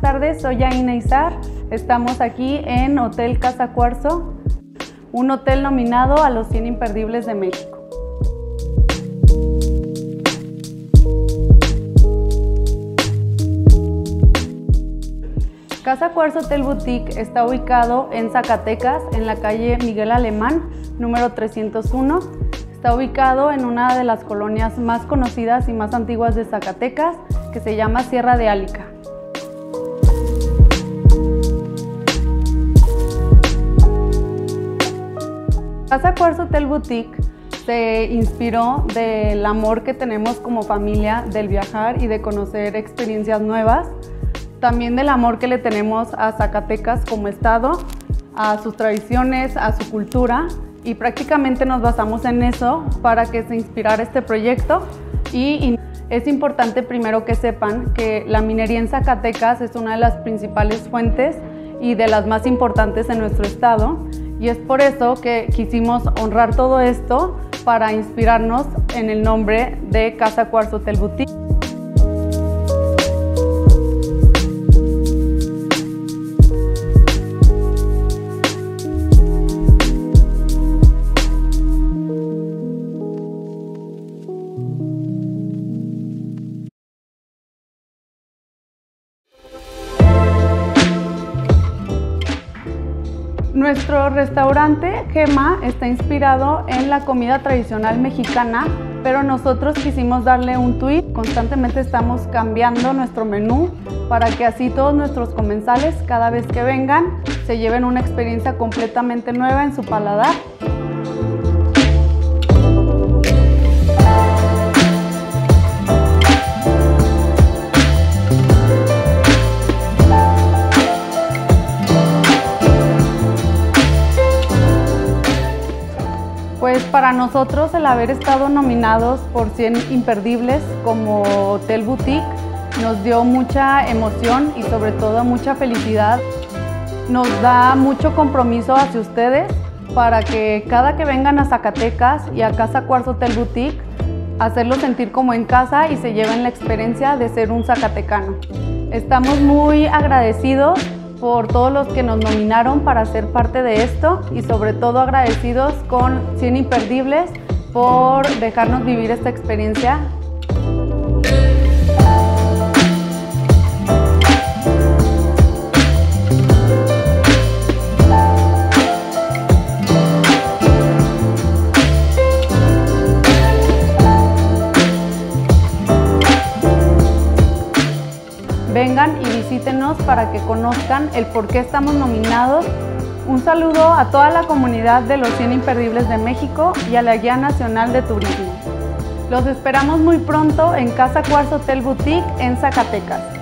tardes, soy Aina Izar. Estamos aquí en Hotel Casa Cuarzo, un hotel nominado a los 100 imperdibles de México. Casa Cuarzo Hotel Boutique está ubicado en Zacatecas, en la calle Miguel Alemán, número 301. Está ubicado en una de las colonias más conocidas y más antiguas de Zacatecas, que se llama Sierra de Álica. Casa Cuarzo Hotel Boutique se inspiró del amor que tenemos como familia del viajar y de conocer experiencias nuevas, también del amor que le tenemos a Zacatecas como estado, a sus tradiciones, a su cultura y prácticamente nos basamos en eso para que se inspirara este proyecto. Y es importante primero que sepan que la minería en Zacatecas es una de las principales fuentes y de las más importantes en nuestro estado y es por eso que quisimos honrar todo esto para inspirarnos en el nombre de Casa Cuarzo Hotel Boutique. Nuestro restaurante Gema está inspirado en la comida tradicional mexicana, pero nosotros quisimos darle un tweet. Constantemente estamos cambiando nuestro menú para que así todos nuestros comensales, cada vez que vengan, se lleven una experiencia completamente nueva en su paladar. Pues para nosotros el haber estado nominados por 100 imperdibles como Hotel Boutique nos dio mucha emoción y sobre todo mucha felicidad. Nos da mucho compromiso hacia ustedes para que cada que vengan a Zacatecas y a Casa Cuarzo Hotel Boutique, hacerlos sentir como en casa y se lleven la experiencia de ser un zacatecano. Estamos muy agradecidos por todos los que nos nominaron para ser parte de esto y sobre todo agradecidos con 100 Imperdibles por dejarnos vivir esta experiencia Vengan y visítenos para que conozcan el por qué estamos nominados. Un saludo a toda la comunidad de los 100 Imperdibles de México y a la Guía Nacional de Turismo. Los esperamos muy pronto en Casa Cuarzo Hotel Boutique en Zacatecas.